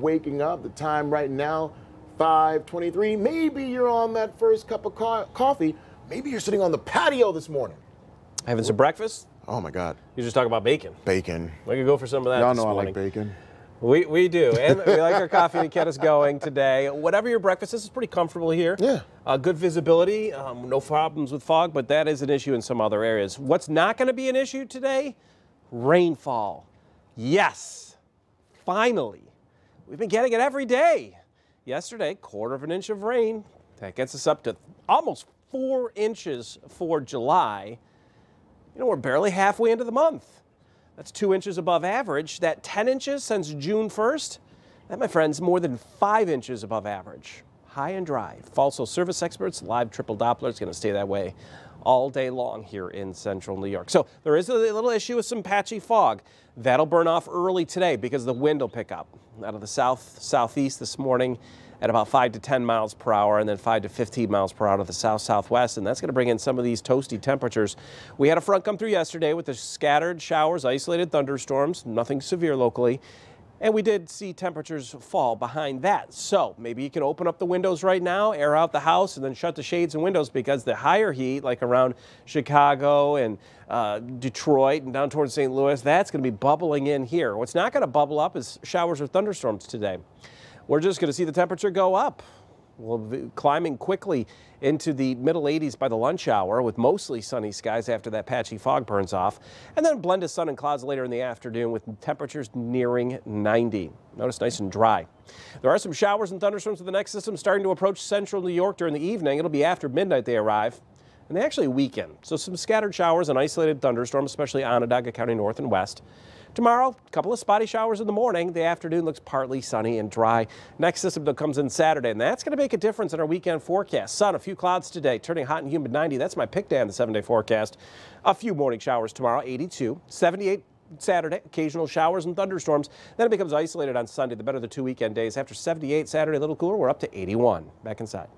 waking up. The time right now, 5:23. Maybe you're on that first cup of co- coffee. Maybe you're sitting on the patio this morning. Having some breakfast? Oh my God, You just talk about bacon. bacon. We could go for some of that. Y'all this know I like bacon. We, we do, and we like our coffee to get us going today. Whatever your breakfast is, is pretty comfortable here. Yeah. Uh, good visibility, um, no problems with fog, but that is an issue in some other areas. What's not going to be an issue today? Rainfall. Yes, finally. We've been getting it every day. Yesterday, quarter of an inch of rain. That gets us up to almost four inches for July. You know, we're barely halfway into the month. That's two inches above average. That 10 inches since June 1st, that, my friends, more than five inches above average. High and dry. Also, service experts, live triple Doppler is going to stay that way all day long here in central New York. So there is a little issue with some patchy fog. That'll burn off early today because the wind will pick up out of the south southeast this morning at about 5 to 10 miles per hour and then 5 to 15 miles per hour to the south southwest and that's going to bring in some of these toasty temperatures. We had a front come through yesterday with the scattered showers, isolated thunderstorms, nothing severe locally. And we did see temperatures fall behind that. So maybe you can open up the windows right now, air out the house, and then shut the shades and windows because the higher heat, like around Chicago and uh, Detroit and down towards St. Louis, that's going to be bubbling in here. What's not going to bubble up is showers or thunderstorms today. We're just going to see the temperature go up. We'll be climbing quickly into the middle 80s by the lunch hour with mostly sunny skies after that patchy fog burns off. And then blend of sun and clouds later in the afternoon with temperatures nearing 90. Notice nice and dry. There are some showers and thunderstorms with the next system starting to approach central New York during the evening. It'll be after midnight they arrive. And they actually weaken. So some scattered showers and isolated thunderstorms, especially Onondaga County north and west. Tomorrow, a couple of spotty showers in the morning. The afternoon looks partly sunny and dry. Next system that comes in Saturday, and that's going to make a difference in our weekend forecast. Sun, a few clouds today, turning hot and humid 90. That's my pick day on the seven day forecast. A few morning showers tomorrow, 82, 78 Saturday, occasional showers and thunderstorms. Then it becomes isolated on Sunday, the better the two weekend days. After 78 Saturday, a little cooler, we're up to 81. Back inside.